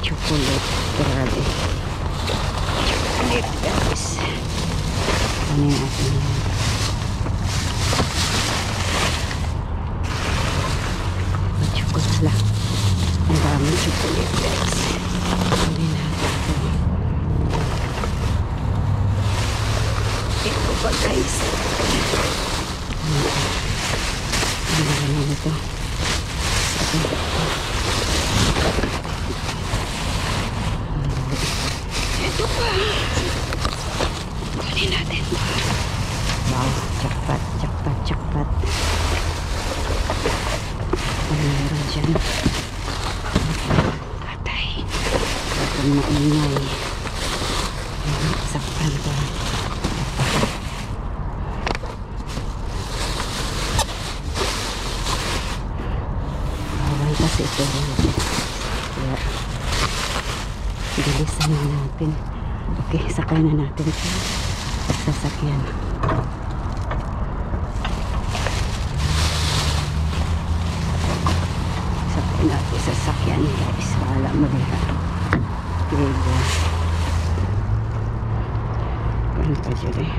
chocolate. Grabe. Chocolate guys. Ano yung ating chocolate lang. Ang dami chocolate guys. Hindi natin ito. Ito pa guys. Ano ba naman ito? Ito pa. Kunin natin. Wow, jackpot, jackpot, jackpot. Ano meron dyan? Patay. Huwag maingay. Sakpan ko. Bawal kasi ito. Kaya, bilisan na natin. Okay, sakay na natin ito. Sasakyan. Sakay natin sasakyan guys. Wala mo diha. Kaya, ano pa dyan eh.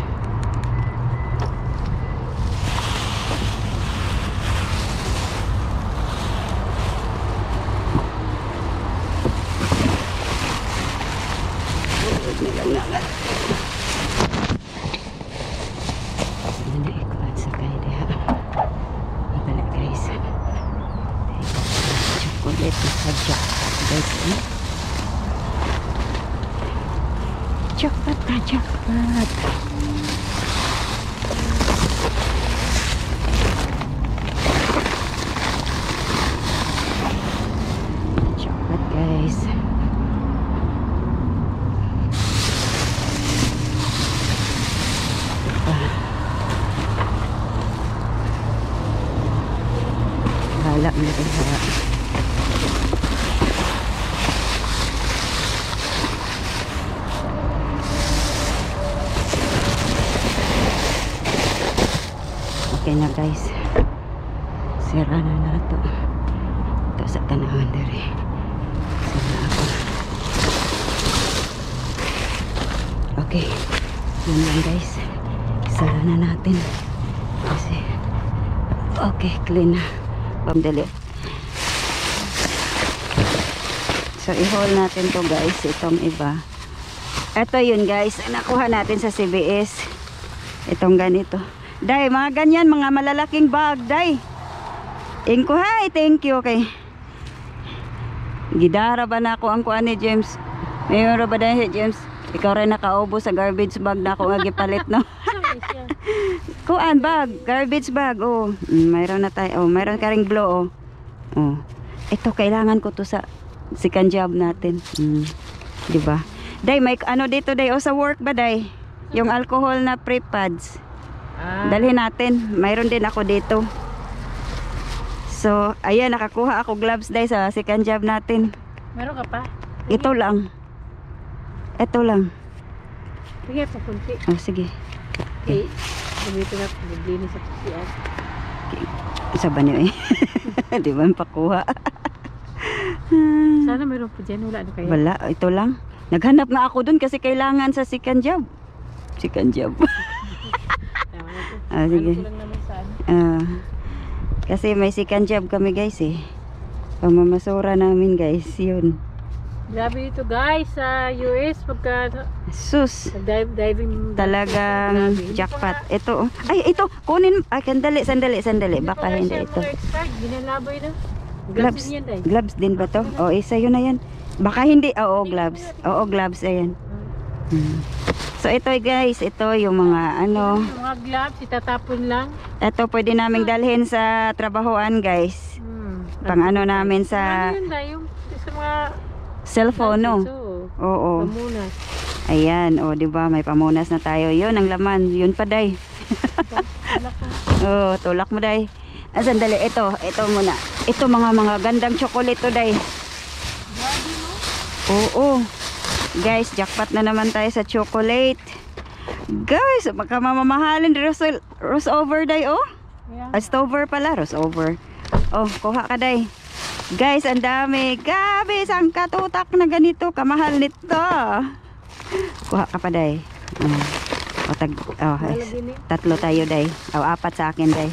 Huwag nilang nalat. Sige na ikuan sa kayo diha. Ibalik guys. Chocolate na sa jackpot guys. Eh? Jackpot na jackpot. Jackpot guys. Bahala mo rin ha. Okay na guys. Sira na na ito. Ako. Okay. Yun guys. Sara na natin. Kasi Okay, clean na. Pamdali. So, i-haul natin to guys. Itong iba. Ito yun guys. Nakuha natin sa CBS. Itong ganito. Day, mga ganyan. Mga malalaking bag. Day. Inko, hi. Thank you. Okay. Gidara ba na ako ang kuha ni James? Mayroon ba dahil James? Ikaw rin nakaubo sa garbage bag na ako nga gipalit, no? Kuan bag, garbage bag. Oh, mm, mayroon na tayo. Oh, mayroon ka ring blow. Oh. oh. Ito kailangan ko to sa second job natin. Mm. 'Di ba? Day, may ano dito day o sa work ba day? Yung alcohol na pre-pads. Ah, Dalhin natin. Mayroon din ako dito. So, ayan nakakuha ako gloves day sa second job natin. meron ka pa? Ito lang. Ito lang. Sige, pakunti. Oh, sige. Okay. Dito na, naglinis sa pisian. Isa ba niyo eh? Di ba pakuha? Sana meron po dyan. Wala na kaya. Wala, ito lang. Naghanap nga ako dun kasi kailangan sa second job. Second job. Tama na po. Ah, sige. Ano ko lang naman sa ano. Ah, kasi may second job kami guys eh. Pamamasura namin guys, yun. Grabe ito guys sa US pagka Sus, nag-dive diving talagang Grabe. jackpot. Ito, oh. ay ito, kunin, ay sandali, sandali, sandali. Baka hindi ito. Ginalaboy na. Gloves, Gloves din yan dahil. gloves din ba to? O, isa yun na yan. Baka hindi, oo, gloves. Oo, gloves, ayan. Hmm. So, ito guys, ito yung mga ano, Yung mga gloves, itatapon lang. ito pwede naming dalhin sa trabahoan guys. Hmm. Pang ano namin sa Ano yun na yung sa mga cellphone, no? Oo. pamunas. Ayan, o, di ba May pamunas na tayo. Yun, ang laman. Yun pa, day. Oo, tulak mo, day. Ah, sandali, ito, ito muna. Ito, mga mga gandang chocolate to, day. Grabe mo. Oo. Guys, jackpot na naman tayo sa chocolate. Guys, magkamamamahalin. Rose, rose over, day, oh. Yeah. Ah, stover pala, rose over. Oh, kuha ka, day. Guys, ang dami. Gabi, ang katutak na ganito. Kamahal nito. Kuha ka pa, day. Mm. O, tag, oh, ay, ni. tatlo tayo, day. O, apat sa akin, day.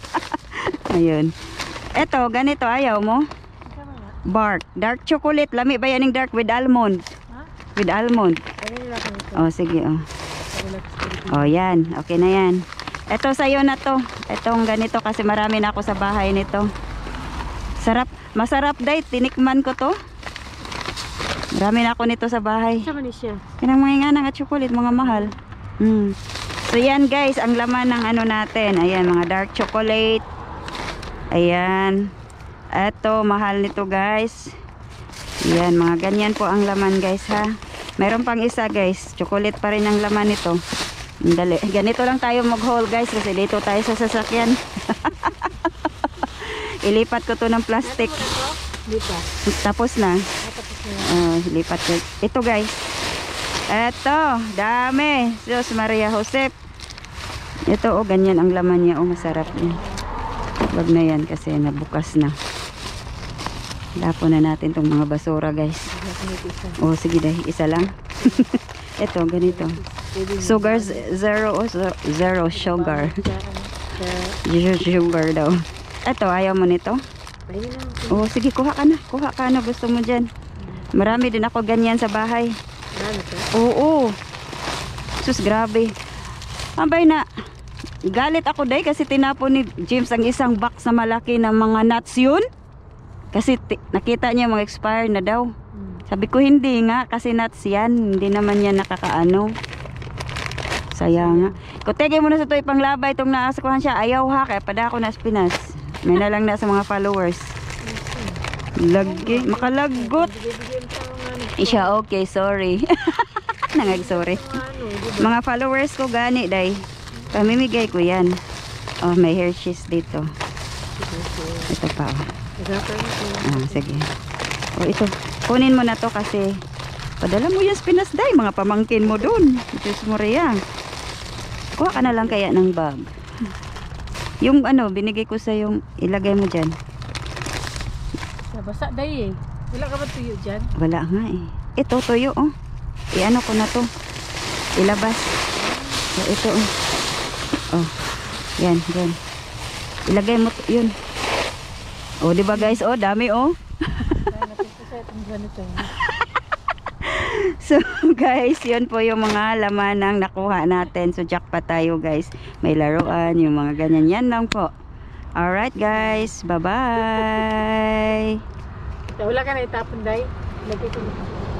Ayun. Eto, ganito, ayaw mo? Bark. Dark chocolate. Lami ba yan yung dark with almond? With almond. Ano nila ko nito? O, sige, o. Relax ko dito. O, yan. Okay na yan. Ito sa'yo na to. Itong ganito kasi marami na ako sa bahay nito. Sarap. Masarap, day. Tinikman ko to. Marami na ako nito sa bahay. Kanang mga nga nga chocolate, mga mahal. Mm. So yan guys, ang laman ng ano natin. Ayan, mga dark chocolate. Ayan. Eto, mahal nito guys. Ayan, mga ganyan po ang laman guys ha. Meron pang isa guys. Chocolate pa rin ang laman nito. Dali. Ganito lang tayo mag-haul guys kasi dito tayo sa sasakyan. Ilipat ko to ng plastic. Tapos na. Tapos na. Oh, lipat ko. Ito guys. Ito, dami. Diyos Maria Josep. Ito, oh, ganyan ang laman niya. Oh, masarap yan. Wag na yan kasi nabukas na. Lapo na natin tong mga basura guys. Isa. Oh, sige dahil isa lang. Ito, ganito. Sugar zero, zo- zero sugar. Sugar daw. Ito, ayaw mo nito? na. Oh, sige, kuha ka na. Kuha ka na. Gusto mo dyan. Marami din ako ganyan sa bahay. Oo. Sus, grabe. Abay na. Galit ako day kasi tinapon ni James ang isang box na malaki ng mga nuts yun. Kasi nakita niya mga expire na daw. Sabi ko hindi nga kasi nuts yan. Hindi naman yan nakakaano. Sayang nga. Kutege mo na sa to ipanglabay itong naaskuhan siya. Ayaw ha kaya pada ako na sa Pinas. May na lang na sa mga followers. Lagi. Makalagot. Isya okay, sorry. Nangag sorry. Mga followers ko gani day. Pamimigay ko yan. Oh, may Hershey's dito. Ito pa. Oh. Ah, sige. Oh, ito. Kunin mo na to kasi padala mo yan sa Pinas day. Mga pamangkin mo dun. Diyos mo Rhea. Kuha ka na lang kaya ng bag. Yung ano, binigay ko sa yung ilagay mo dyan. Nabasa day eh. Wala ka ba tuyo dyan? Wala nga eh. Ito, tuyo oh. I-ano ko na to. Ilabas. Oh, ito oh. Oh. Yan, yan. Ilagay mo yun. Oh, di ba guys? Oh, dami oh. So, guys, yun po yung mga laman ng nakuha natin. So, jackpot tayo, guys. May laruan, yung mga ganyan. Yan lang po. Alright, guys. Bye-bye. Wala ka na itapon day.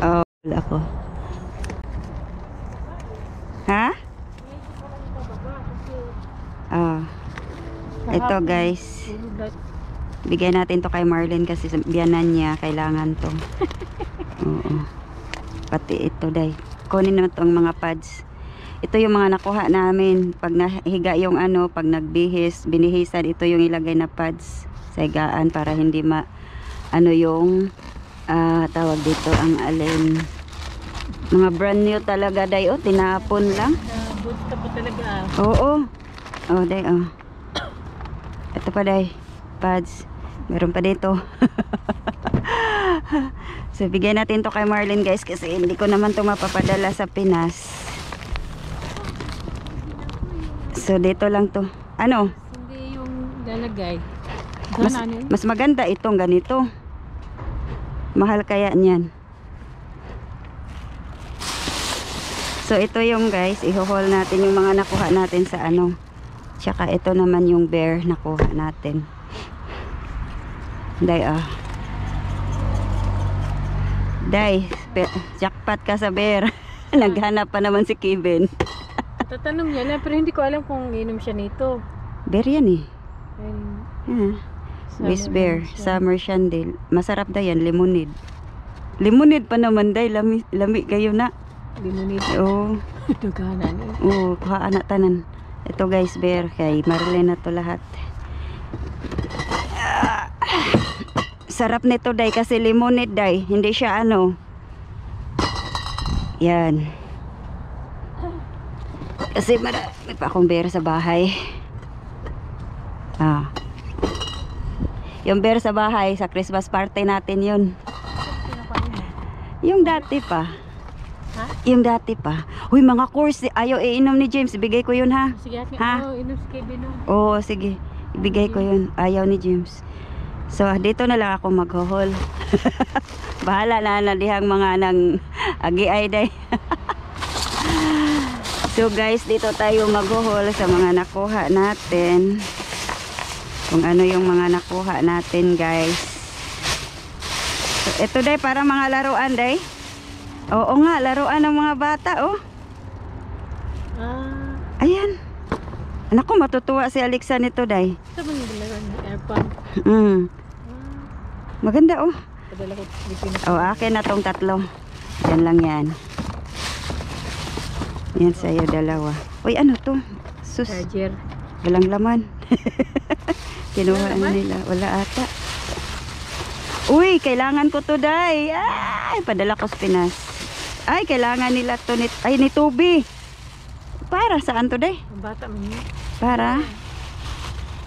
Oh, wala ko. Ha? Oh. Ito, guys. Bigay natin to kay Marlene kasi biyanan niya. Kailangan to. Oo. Pati ito, day. Kunin na itong mga pads. Ito yung mga nakuha namin. Pag nahiga yung ano, pag nagbihis, binihisan, ito yung ilagay na pads sa higaan para hindi ma, ano yung, ah, tawag dito, ang alin. Mga brand new talaga, day. Oh, tinapon lang. Nabot ka pa talaga. Oo. Oh, day, oh. Ito pa, day. Pads. Meron pa dito. so, bigyan natin to kay Marlene, guys, kasi hindi ko naman to mapapadala sa Pinas. So, dito lang to. Ano? Hindi yung lalagay. Mas, ano mas maganda itong ganito. Mahal kaya niyan. So, ito yung guys, iho-haul natin yung mga nakuha natin sa ano. Tsaka ito naman yung bear nakuha natin. Day, ah. Day, jackpot ka sa bear. Naghanap pa naman si Kevin. Tatanong niya lang pero hindi ko alam kung inom siya nito. Bear yan eh. Ah. Summer Wish bear, siya. summer chandel. Masarap daw yan, lemonade. Lemonade pa naman day, lami, lami kayo na. Limonid. Oo, Duganan eh. oo, kuha anak tanan. Ito guys, bear, kay Marilyn na to lahat. Ah. Sarap nito day kasi lemonade day, hindi siya ano. Yan. Kasi marami pa akong bear sa bahay. Ah. Yung beer sa bahay, sa Christmas party natin yun. Yung dati pa. Ha? Yung dati pa. Uy, mga course, ayaw iinom ni James. Ibigay ko yun ha. Sige. Ha? Oh, inom si Kevin. oh. Oo, sige. Ibigay ko yun. Ayaw ni James. So, dito na lang ako maghohol. Bahala na na dihang mga nang agi ay day. so guys, dito tayo maghohol sa mga nakuha natin. Kung ano yung mga nakuha natin guys. So, ito day para mga laruan day. Oo nga, laruan ng mga bata oh. Ah, Ayan. Anak ko, matutuwa si Alexa nito day. ito ba yung dalawa ng aircon? Mm. Maganda oh. padala ko. Oh, akin na tong tatlo. Yan lang yan. Yan sa'yo dalawa. Uy, ano to? Sus, Charger. walang laman. Kinuha laman? nila. Wala ata. Uy, kailangan ko to, day. Ay, padala ko sa Pinas. Ay, kailangan nila to ni, ay, ni Tubi. Para, saan to, day? Bata mo. Para?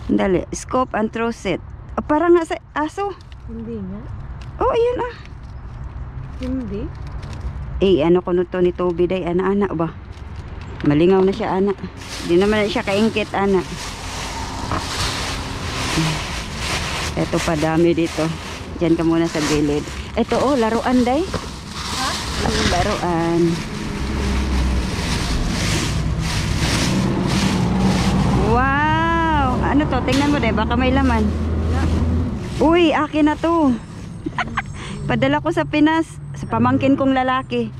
Dali, scope and throw set. Ah, para nga sa aso. Hindi nga. Oh, ayun ah. Hindi. Eh, ano ko to ni Toby day, ana-ana ba? Malingaw na siya, ana. Di naman siya kaingkit, ana. Ito pa dami dito. Diyan ka muna sa gilid. Ito oh, laruan day. Ha? Ang laruan. Wow! Ano Tingnan mo day, baka may laman. Uy, akin na to. Padala ko sa Pinas sa pamangkin kong lalaki.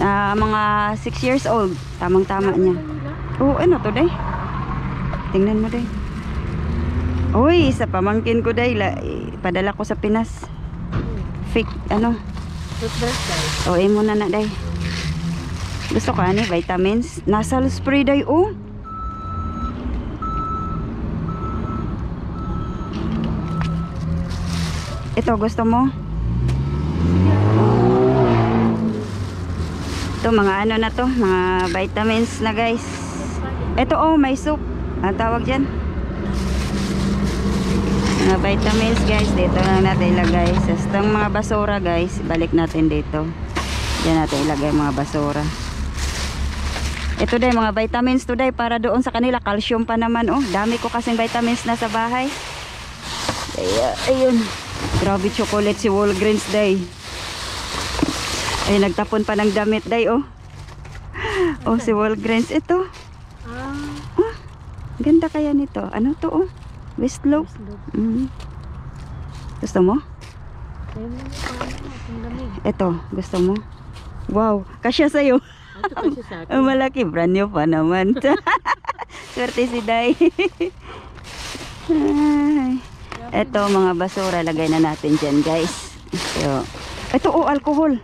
Ah, mga 6 years old. Tamang-tama niya. nila? Oh, ano to, day? Tingnan mo, day. Uy, sa pamangkin ko, day. La, padala ko sa Pinas. Fake, ano? Toothbrush guys. O, eh, muna na, day. Gusto ka ni vitamins? Nasal spray, day, oh. Ito, gusto mo? Ito, mga ano na to, mga vitamins na guys. Ito, oh, may soup. Ang tawag dyan? Mga vitamins guys, dito lang natin ilagay. Sa mga basura guys, balik natin dito. Diyan natin ilagay mga basura. Ito day, mga vitamins today para doon sa kanila. Calcium pa naman, oh. Dami ko kasing vitamins na sa bahay. Kaya, ayun. Grabe chocolate si Walgreens day. Ay, nagtapon pa ng damit day, oh. Oh, si Walgreens. Ito. Ah, Ganda kaya nito. Ano to, oh? Westlope. slow. Mm. Gusto mo? Ito, gusto mo? Wow, kasya sa'yo. Ang malaki, brand new pa naman. Swerte si Day. Ito, mga basura, lagay na natin dyan, guys. Ito, ito oh, alcohol.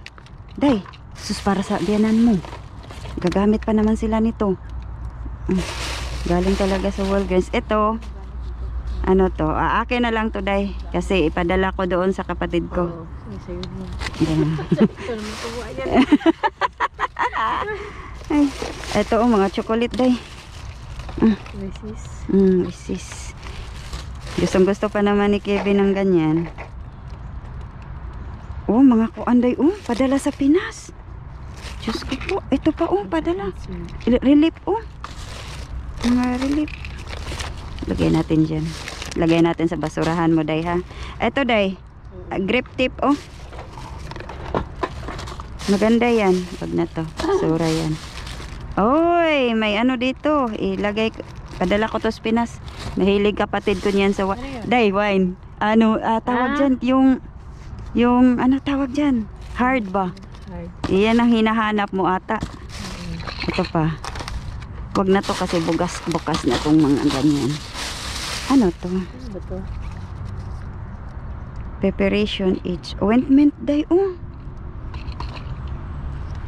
Day, sus para sa biyanan mo. Gagamit pa naman sila nito. Mm, Galing talaga sa Walgreens. Ito, ano to, aakin na lang to, Day. Kasi ipadala ko doon sa kapatid ko. Yan. Ay, ito oh, mga chocolate, Day. Resis. Mm, sis. Gustong gusto pa naman ni Kevin ng ganyan. Oh, mga kuanday, oh, padala sa Pinas. Diyos ko po, ito pa, oh, padala. Relief, oh. Mga relief. Lagay natin dyan. Lagay natin sa basurahan mo, Day, ha. Ito, Day. grip tip, oh. Maganda yan. Wag na to. Basura yan. Oy, may ano dito. Ilagay, ko- padala ko to sa Pinas. Mahilig kapatid ko niyan sa... wa- Ano? Day, wine. Ano, ah, tawag Ah. dyan, yung... Yung, ano tawag dyan? Hard ba? Hard. Iyan ang hinahanap mo ata. Ito pa. Wag na to kasi bugas bukas na tong mga ganyan. Ano to? Ano to? Preparation each. Ointment day oh.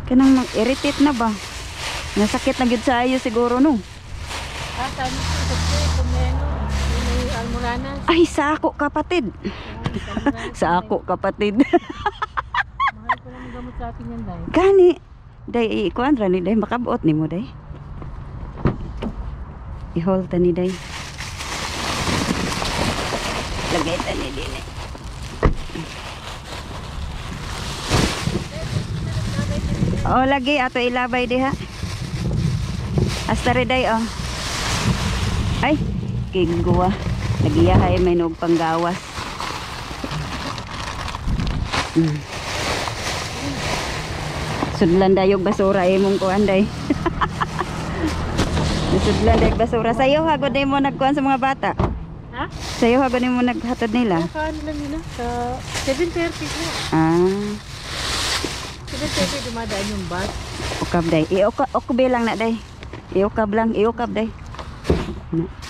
Kanang mag-irritate na ba? Nasakit na gid sa iyo siguro no. Ay, sa ako kapatid. Ah, Sa ako kapatid. Mahal ko lang gamot sa akin yan, Day. Gani. Day, ikuan ni day makabuot nimo day. I-hold ta ni day. Lagay ta ni din. Oh, lagi ato ilabay diha. Hasta rin day, oh. Ay, kiguwa. Nagiyahay may nog panggawas. Mm. Sudlan dayog basura imong kuan day. Sudlan dayog basura. Sayo hagod day mo nagkuan sa mga bata. Ha? Sayo hagod mo naghatod nila. Nakaano lang nila sa 7.30 po. Ah, 7.30 dumadaan yung bus. ukab day. Iukab ukab lang na day. Iukab lang, iukab day. Na.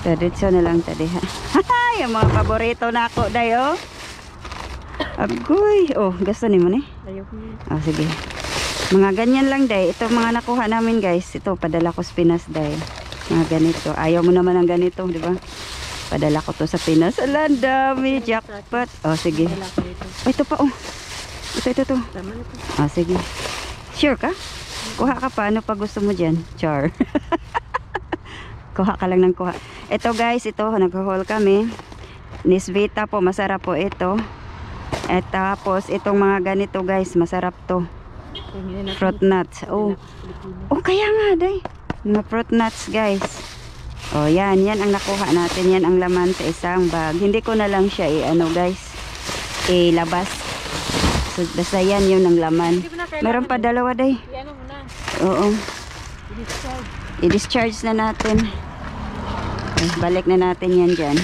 Diretso na lang tadi ha. yung mga paborito na ako day oh. Agoy. Oh, gusto ni mo ni? Ayaw ko. Oh, sige. Mga ganyan lang day. Ito mga nakuha namin guys. Ito, padala ko sa Pinas day. Mga ganito. Ayaw mo naman ng ganito, di ba? Padala ko to sa Pinas. Ala, dami. Jackpot. Oh, sige. Oh, ito pa oh. Ito, ito, ito. Tama na po. Ah, sige. Sure ka? Kuha ka pa. Ano pa gusto mo dyan? Char. kuha ka lang ng kuha. Ito guys, ito. Nag-haul kami. Nisvita po. Masarap po ito. At tapos, itong mga ganito guys. Masarap to. Fruit nuts. Oh. Oh, kaya nga, day. Mga fruit nuts, guys. Oh, yan. Yan ang nakuha natin. Yan ang laman sa isang bag. Hindi ko na lang siya i-ano, guys. Ilabas. So, basta yan yun ang laman. Meron pa dalawa, day. Oo. I-discharge. Na natin. Eh, balik na natin yan dyan.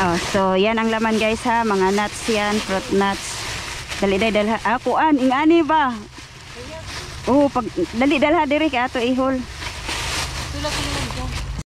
Oh, so, yan ang laman, guys, ha. Mga nuts yan. Fruit nuts. Dali, day, dalha. Ah, kuan. Ingani ba? Oh, pag dali dalha diri ato ihol. Ko.